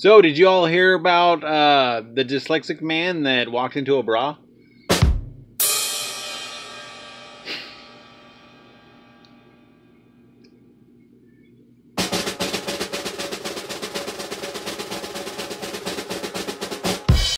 So, did you all hear about uh, the dyslexic man that walked into a bra?